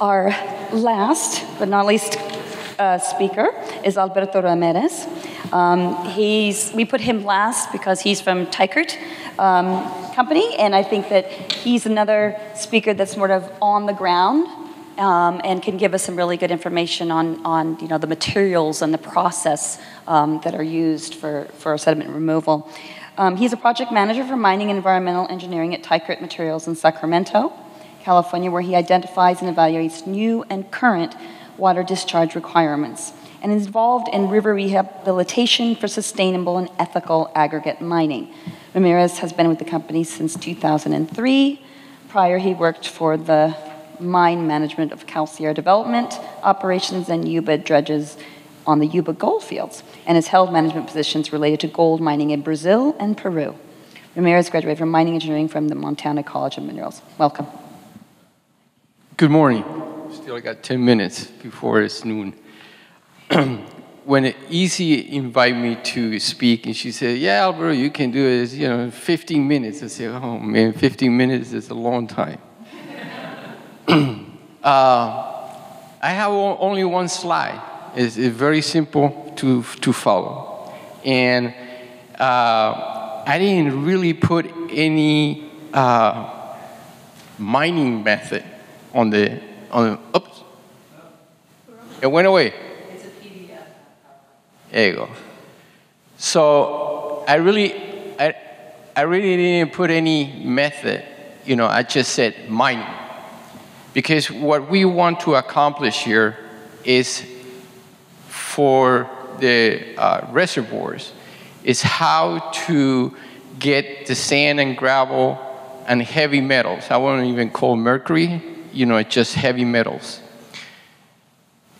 Our last but not least uh, speaker is Alberto Ramirez. Um, he's, we put him last because he's from Teichert um, Company, and I think that he's another speaker that's sort of on the ground um, and can give us some really good information on, on you know, the materials and the process um, that are used for, for sediment removal. Um, he's a project manager for mining and environmental engineering at Teichert Materials in Sacramento, California, where he identifies and evaluates new and current water discharge requirements and is involved in river rehabilitation for sustainable and ethical aggregate mining. Ramirez has been with the company since 2003. Prior, he worked for the mine management of Cal Sierra Development operations and Yuba dredges on the Yuba gold fields and has held management positions related to gold mining in Brazil and Peru. Ramirez graduated from mining engineering from the Montana College of Minerals. Welcome. Good morning. Still got 10 minutes before it's noon. when Izzy invited me to speak, and she said, "Yeah, Alberto, you can do it. You know, 15 minutes." I said, "Oh man, 15 minutes is a long time." uh, I have only one slide. It's, it's very simple to, to follow. And uh, I didn't really put any uh, mining method on the, on the, oops. It went away. It's a PDF. There you go. So I really, I, I really didn't put any method. You know, I just said mining. Because what we want to accomplish here is for the uh, reservoirs is how to get the sand and gravel and heavy metals. I won't even call mercury, you know, just heavy metals.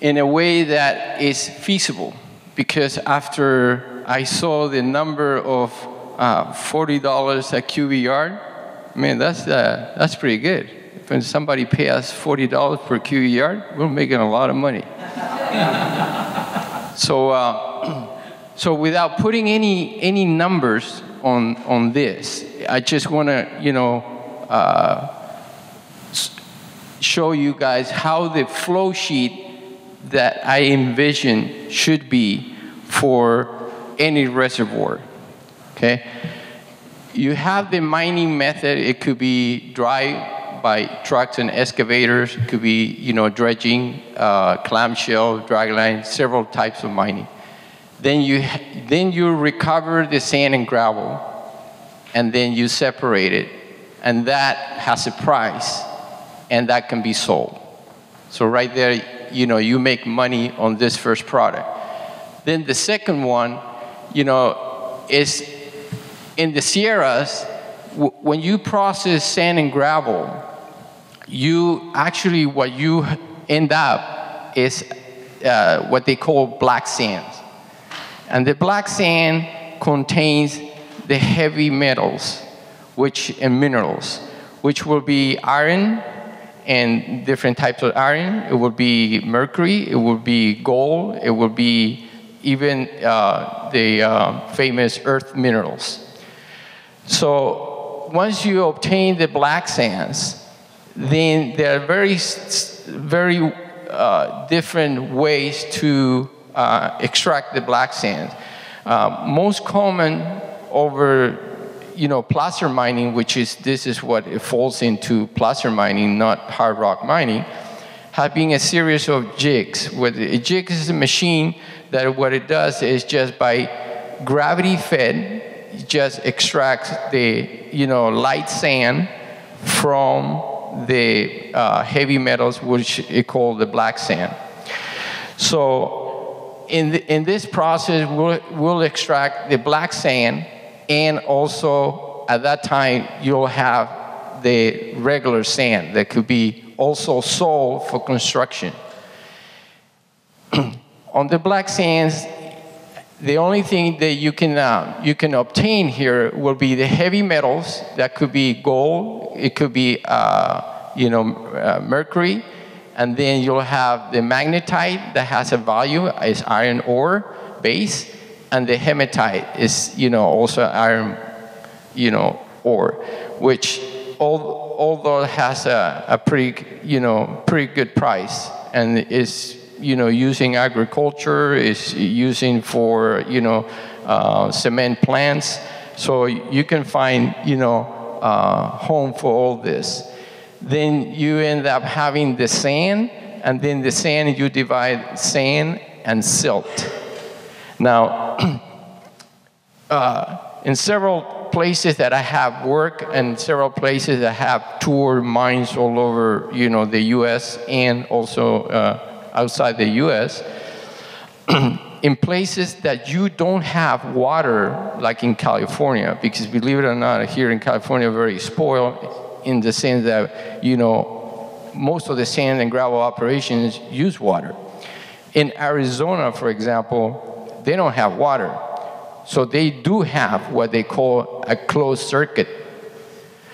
In a way that is feasible. Because after I saw the number of uh, $40 a cubic yard, man, that's, uh, that's pretty good. When somebody pay us $40 per cubic yard, we're making a lot of money. So, uh, so without putting any, any numbers on, on this, I just want to, you know, uh, show you guys how the flow sheet that I envision should be for any reservoir, okay? You have the mining method, it could be dry by trucks and excavators. It could be, you know, dredging, uh, clamshell, dragline, several types of mining. Then you, then you recover the sand and gravel, and then you separate it, and that has a price, and that can be sold. So right there, you know, you make money on this first product. Then the second one, you know, is in the Sierras, when you process sand and gravel, you actually what you end up is uh, what they call black sands. And the black sand contains the heavy metals which and minerals, which will be iron and different types of iron. It would be mercury. It would be gold. It would be even uh, the uh, famous earth minerals. So once you obtain the black sands, then there are very, very uh, different ways to uh, extract the black sand. Uh, most common over, you know, placer mining, which is, this is what it falls into placer mining, not hard rock mining, have been a series of jigs. Where a jig is a machine that what it does is just by gravity fed, just extracts the, you know, light sand from the uh, heavy metals, which is called the black sand. So in, the, in this process, we'll, we'll extract the black sand, and also at that time, you'll have the regular sand that could be also sold for construction. On the black sands, the only thing that you can, uh, you can obtain here will be the heavy metals. That could be gold, it could be uh, you know, uh, mercury, and then you'll have the magnetite that has a value, is iron ore base, and the hematite is, you know, also iron, you know, ore, which all, although has a, a pretty, you know, pretty good price and is, you know, using agriculture, is using for, you know, uh, cement plants. So you can find, you know, uh, home for all this. Then you end up having the sand, and then the sand you divide sand and silt. Now, uh, in several places that I have worked and several places that have toured mines all over, you know, the U.S. and also uh, outside the U.S. in places that you don't have water, like in California, because believe it or not, here in California, very spoiled in the sense that, you know, most of the sand and gravel operations use water. In Arizona, for example, they don't have water. So they do have what they call a closed circuit.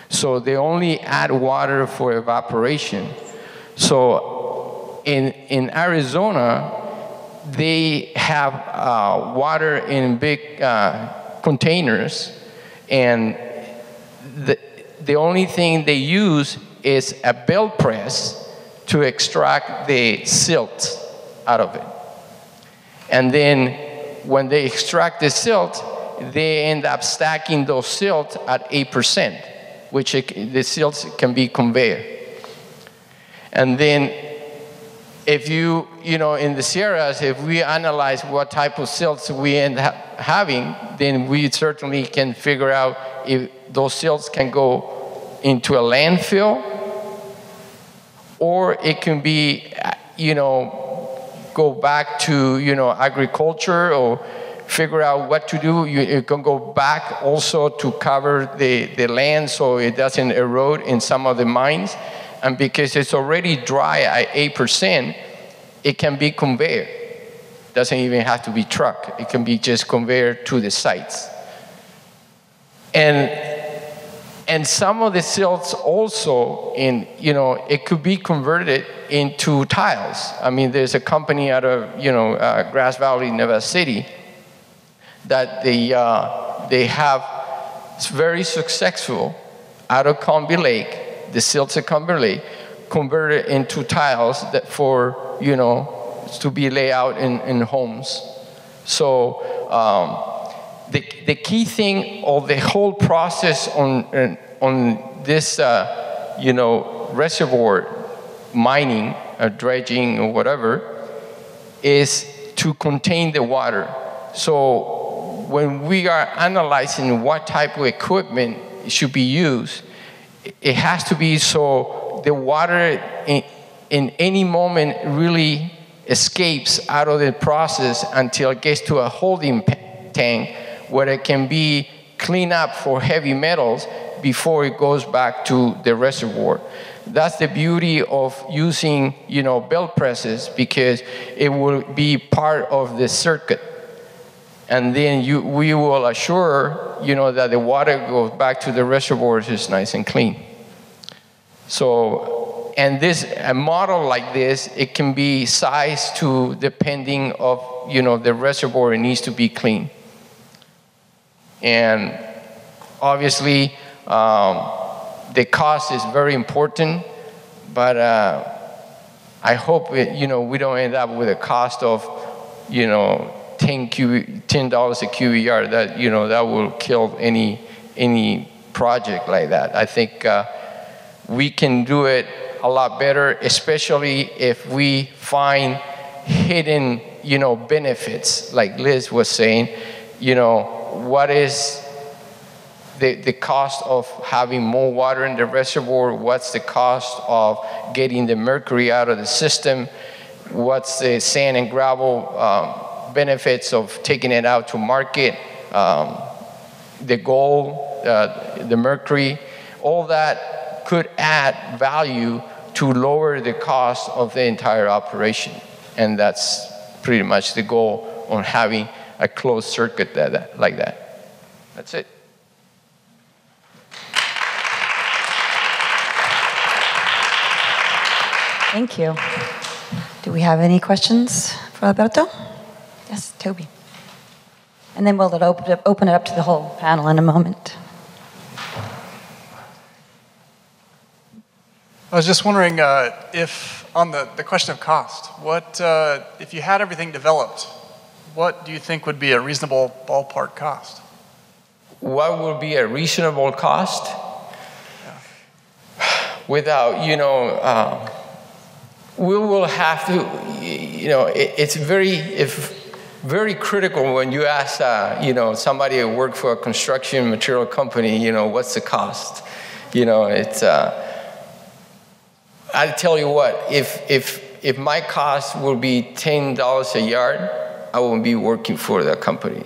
So they only add water for evaporation. So in, in Arizona, they have uh, water in big uh, containers, and the, the only thing they use is a belt press to extract the silt out of it. And then when they extract the silt, they end up stacking those silt at 8%, which it, the silt can be conveyed. And then if you, you know, in the Sierras, if we analyze what type of silts we end up having, then we certainly can figure out if those silts can go into a landfill or it can be, you know, go back to you know agriculture or figure out what to do. You, you, can go back also to cover the, the land so it doesn't erode in some of the mines. And because it's already dry at 8%, it can be conveyed. Doesn't even have to be truck. It can be just conveyed to the sites. And and some of the silts also in you know it could be converted into tiles. I mean there's a company out of you know uh, grass valley nevada city that they uh, they have it's very successful out of Combie Lake. The silts at Combie Lake converted into tiles that for you know to be laid out in, in homes. So um, the, the key thing of the whole process on, on this, uh, you know, reservoir mining or dredging or whatever is to contain the water. So when we are analyzing what type of equipment should be used, it has to be so the water in, in any moment really escapes out of the process until it gets to a holding tank where it can be cleaned up for heavy metals before it goes back to the reservoir. That's the beauty of using, you know, belt presses because it will be part of the circuit. And then you, we will assure, you know, that the water goes back to the reservoirs is nice and clean. So, and this, a model like this, it can be sized to depending of, you know, the reservoir it needs to be clean. And obviously, um, the cost is very important, but uh, I hope it, you know we don't end up with a cost of you know 10 Q, ten dollars a yard. That you know that will kill any any project like that. I think uh, we can do it a lot better, especially if we find hidden you know benefits, like Liz was saying. You know what is the, the cost of having more water in the reservoir, what's the cost of getting the mercury out of the system, what's the sand and gravel um, benefits of taking it out to market, um, the gold, uh, the mercury, all that could add value to lower the cost of the entire operation. And that's pretty much the goal on having a closed circuit that, that, like that. That's it. Thank you. Do we have any questions for Alberto? Yes, Toby. And then we'll open it, open it up to the whole panel in a moment. I was just wondering uh, if, on the, the question of cost, what, uh, if you had everything developed, what do you think would be a reasonable ballpark cost? What would be a reasonable cost? Without, you know, uh, we will have to, you know, it, it's very, if, very critical when you ask, uh, you know, somebody who work for a construction material company, you know, what's the cost? You know, it's, uh, I tell you what, if, if, if my cost will be $10 a yard, I won't be working for the company.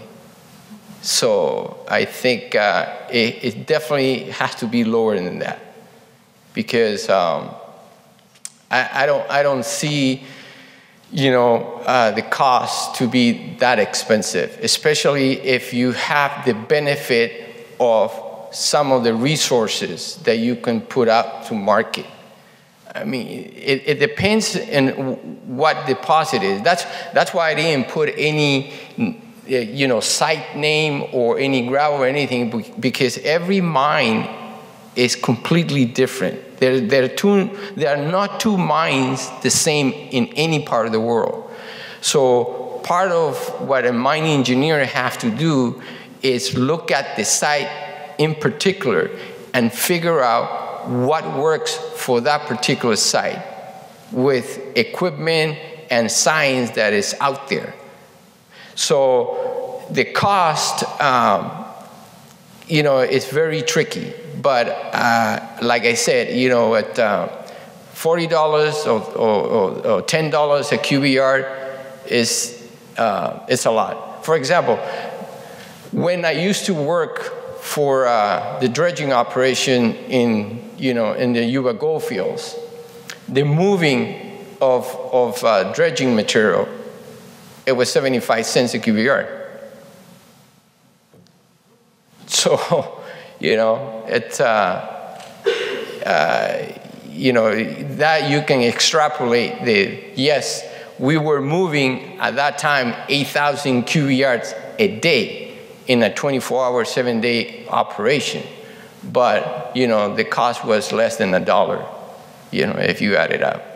So I think uh, it, it, definitely has to be lower than that because um, I, I, don't, I don't see you know, uh, the cost to be that expensive, especially if you have the benefit of some of the resources that you can put out to market. I mean, it, it depends on what deposit is. That's, that's why I didn't put any, you know, site name or any gravel or anything because every mine is completely different. There, there, are two, there are not two mines the same in any part of the world. So part of what a mining engineer has to do is look at the site in particular and figure out what works for that particular site with equipment and science that is out there. So the cost, um, you know, is very tricky. But uh, like I said, you know, at uh, $40 or, or, or, $10 a cubic yard is uh, it's a lot. For example, when I used to work for uh, the dredging operation in, you know, in the Yuba gold fields. The moving of, of uh, dredging material, it was 75 cents a cubic yard. So, you know, it's, uh, uh, you know, that you can extrapolate the, yes, we were moving at that time 8,000 cubic yards a day in a 24 hour, seven day operation. But, you know, the cost was less than a dollar, you know, if you add it up.